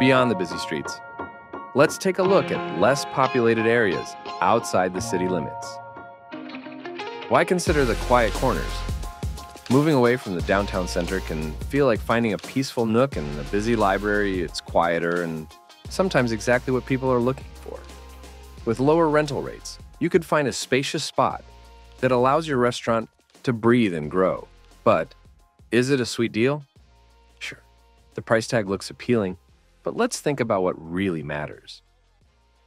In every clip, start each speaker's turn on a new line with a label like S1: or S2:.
S1: beyond the busy streets. Let's take a look at less populated areas outside the city limits. Why consider the quiet corners? Moving away from the downtown center can feel like finding a peaceful nook in a busy library. It's quieter and sometimes exactly what people are looking for. With lower rental rates, you could find a spacious spot that allows your restaurant to breathe and grow. But is it a sweet deal? Sure. The price tag looks appealing, but let's think about what really matters.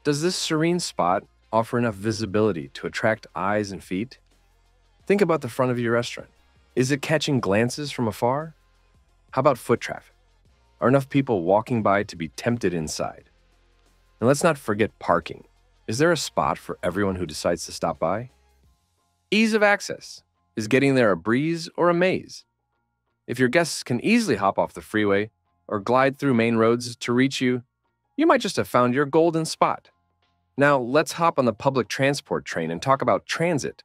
S1: Does this serene spot offer enough visibility to attract eyes and feet? Think about the front of your restaurant. Is it catching glances from afar? How about foot traffic? Are enough people walking by to be tempted inside? And let's not forget parking. Is there a spot for everyone who decides to stop by? Ease of access. Is getting there a breeze or a maze? If your guests can easily hop off the freeway or glide through main roads to reach you, you might just have found your golden spot. Now, let's hop on the public transport train and talk about transit,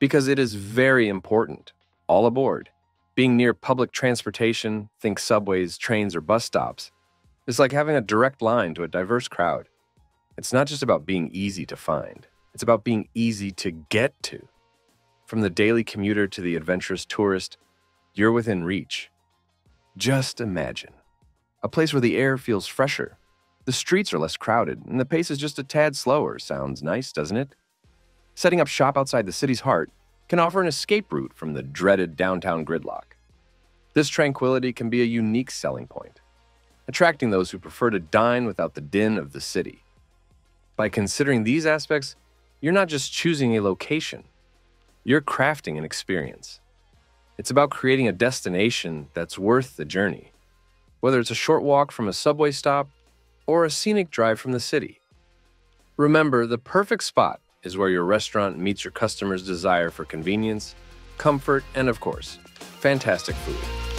S1: because it is very important all aboard. Being near public transportation, think subways, trains, or bus stops, is like having a direct line to a diverse crowd. It's not just about being easy to find, it's about being easy to get to. From the daily commuter to the adventurous tourist, you're within reach. Just imagine a place where the air feels fresher, the streets are less crowded, and the pace is just a tad slower. Sounds nice, doesn't it? Setting up shop outside the city's heart can offer an escape route from the dreaded downtown gridlock. This tranquility can be a unique selling point, attracting those who prefer to dine without the din of the city. By considering these aspects, you're not just choosing a location, you're crafting an experience. It's about creating a destination that's worth the journey, whether it's a short walk from a subway stop or a scenic drive from the city. Remember, the perfect spot is where your restaurant meets your customers' desire for convenience, comfort, and of course, fantastic food.